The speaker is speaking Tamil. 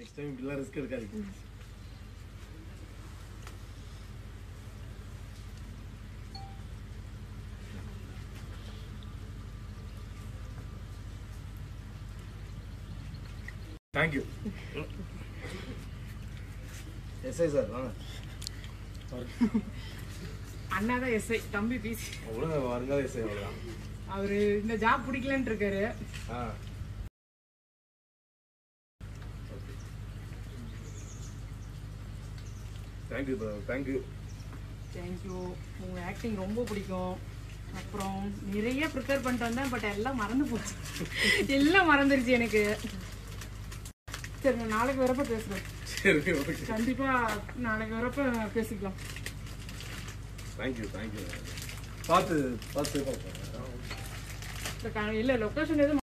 நெக்ஸ்ட் டைம் இப்படிலாம் ரிஸ்க் எடுக்காதீங்க. தேங்க்யூ எஸ்ஐ சார் வாங்க. அண்ணா தான் எஸ்ஐ தம்பி பிசி ஒழுங்கா வருங்கால எஸ்ஐ அவ்வளோதான் அவரு இந்த ஜாப் பிடிக்கலன்னு இருக்காரு. Thank you thank you thank you உங்க ஆக்டிங் ரொம்ப பிடிக்கும். அப்புறம் நிறைய ப்ரிப்பேர் பண்ணிட்டு வந்தேன் பட் எல்லாம் மறந்து போச்சு. எல்லாம் மறந்துருச்சு எனக்கு. சரி நான் நாளைக்கு வரப்ப பேசுறேன். சரி ஓகே கண்டிப்பா நாளைக்கு வரப்ப பேசிக்கலாம். தேங்க்யூ தேங்க்யூ பார்த்து பார்த்து இல்ல லொக்கேஷன் எதுவும்